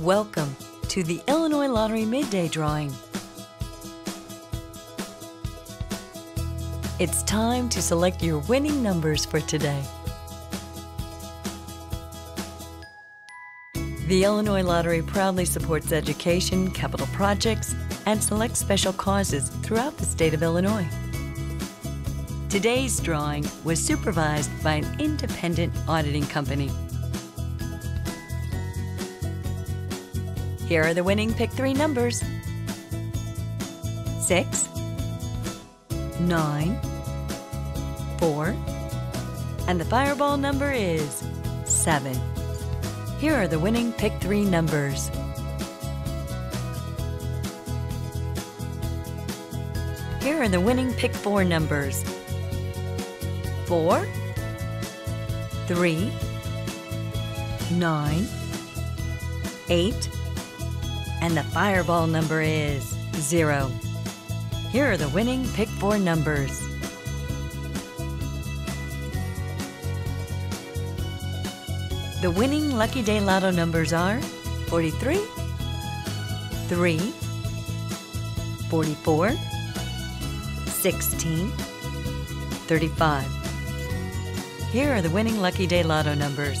Welcome to the Illinois Lottery Midday Drawing. It's time to select your winning numbers for today. The Illinois Lottery proudly supports education, capital projects, and select special causes throughout the state of Illinois. Today's drawing was supervised by an independent auditing company. Here are the winning pick three numbers. Six, nine, four, and the fireball number is seven. Here are the winning pick three numbers. Here are the winning pick four numbers. Four, three, nine, eight, and the fireball number is zero. Here are the winning pick four numbers. The winning Lucky Day Lotto numbers are 43, 3, 44, 16, 35. Here are the winning Lucky Day Lotto numbers.